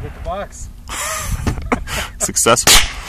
hit the box. Successful.